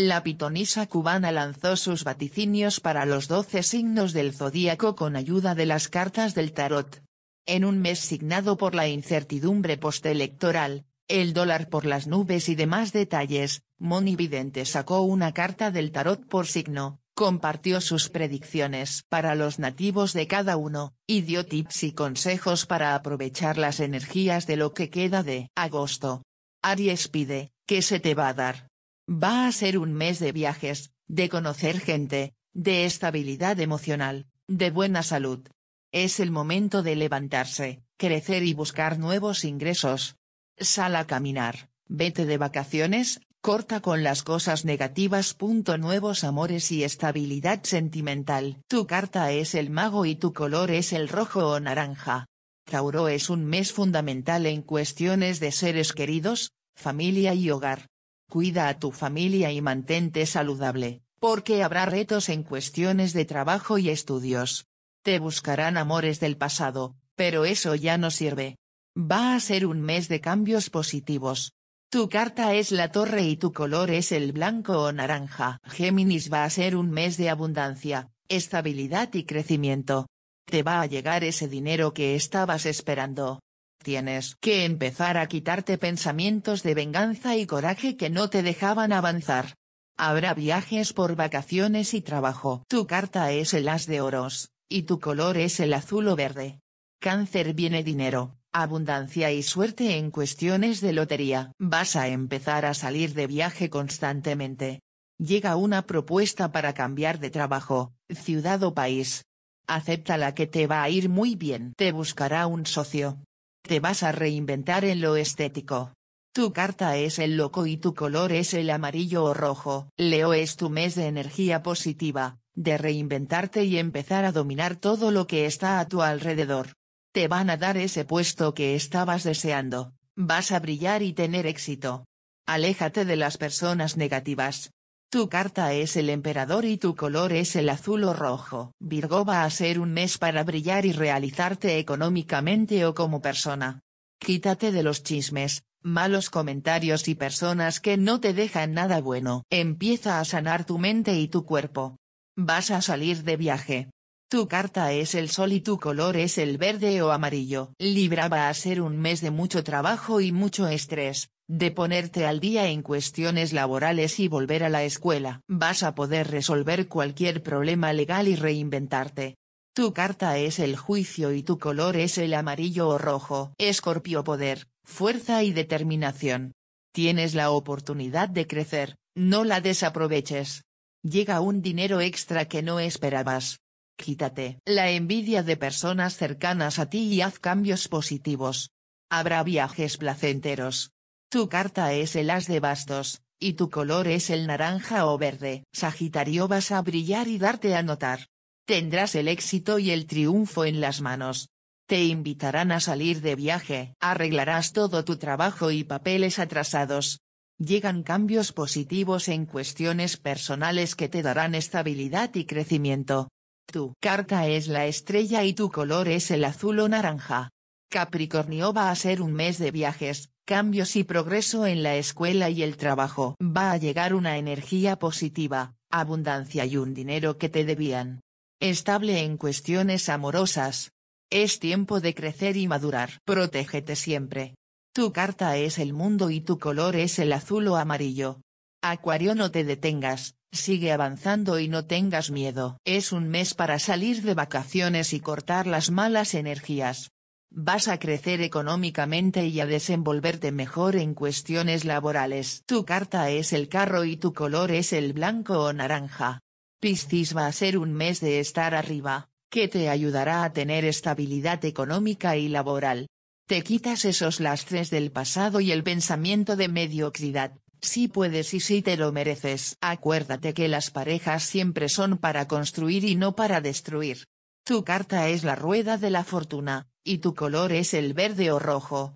La pitonisa cubana lanzó sus vaticinios para los 12 signos del zodíaco con ayuda de las cartas del tarot. En un mes signado por la incertidumbre postelectoral, el dólar por las nubes y demás detalles, Moni Vidente sacó una carta del tarot por signo, compartió sus predicciones para los nativos de cada uno, y dio tips y consejos para aprovechar las energías de lo que queda de agosto. Aries pide, ¿qué se te va a dar? Va a ser un mes de viajes, de conocer gente, de estabilidad emocional, de buena salud. Es el momento de levantarse, crecer y buscar nuevos ingresos. Sal a caminar, vete de vacaciones, corta con las cosas negativas. Nuevos amores y estabilidad sentimental. Tu carta es el mago y tu color es el rojo o naranja. Tauro es un mes fundamental en cuestiones de seres queridos, familia y hogar. Cuida a tu familia y mantente saludable, porque habrá retos en cuestiones de trabajo y estudios. Te buscarán amores del pasado, pero eso ya no sirve. Va a ser un mes de cambios positivos. Tu carta es la torre y tu color es el blanco o naranja. Géminis va a ser un mes de abundancia, estabilidad y crecimiento. Te va a llegar ese dinero que estabas esperando. Tienes que empezar a quitarte pensamientos de venganza y coraje que no te dejaban avanzar. Habrá viajes por vacaciones y trabajo. Tu carta es el as de oros, y tu color es el azul o verde. Cáncer viene dinero, abundancia y suerte en cuestiones de lotería. Vas a empezar a salir de viaje constantemente. Llega una propuesta para cambiar de trabajo, ciudad o país. Acéptala que te va a ir muy bien. Te buscará un socio, te vas a reinventar en lo estético. Tu carta es el loco y tu color es el amarillo o rojo. Leo es tu mes de energía positiva, de reinventarte y empezar a dominar todo lo que está a tu alrededor. Te van a dar ese puesto que estabas deseando, vas a brillar y tener éxito. Aléjate de las personas negativas, tu carta es el emperador y tu color es el azul o rojo. Virgo va a ser un mes para brillar y realizarte económicamente o como persona. Quítate de los chismes, malos comentarios y personas que no te dejan nada bueno. Empieza a sanar tu mente y tu cuerpo. Vas a salir de viaje. Tu carta es el sol y tu color es el verde o amarillo. Libra va a ser un mes de mucho trabajo y mucho estrés, de ponerte al día en cuestiones laborales y volver a la escuela. Vas a poder resolver cualquier problema legal y reinventarte. Tu carta es el juicio y tu color es el amarillo o rojo. Escorpio poder, fuerza y determinación. Tienes la oportunidad de crecer, no la desaproveches. Llega un dinero extra que no esperabas. Quítate la envidia de personas cercanas a ti y haz cambios positivos. Habrá viajes placenteros, tu carta es el as de bastos, y tu color es el naranja o verde. Sagitario vas a brillar y darte a notar. Tendrás el éxito y el triunfo en las manos. Te invitarán a salir de viaje. Arreglarás todo tu trabajo y papeles atrasados. Llegan cambios positivos en cuestiones personales que te darán estabilidad y crecimiento. Tu carta es la estrella y tu color es el azul o naranja. Capricornio va a ser un mes de viajes, cambios y progreso en la escuela y el trabajo. Va a llegar una energía positiva, abundancia y un dinero que te debían. Estable en cuestiones amorosas. Es tiempo de crecer y madurar. Protégete siempre. Tu carta es el mundo y tu color es el azul o amarillo. Acuario no te detengas, sigue avanzando y no tengas miedo. Es un mes para salir de vacaciones y cortar las malas energías. Vas a crecer económicamente y a desenvolverte mejor en cuestiones laborales. Tu carta es el carro y tu color es el blanco o naranja. Piscis va a ser un mes de estar arriba, que te ayudará a tener estabilidad económica y laboral. Te quitas esos lastres del pasado y el pensamiento de mediocridad, si puedes y si te lo mereces. Acuérdate que las parejas siempre son para construir y no para destruir. Tu carta es la rueda de la fortuna, y tu color es el verde o rojo.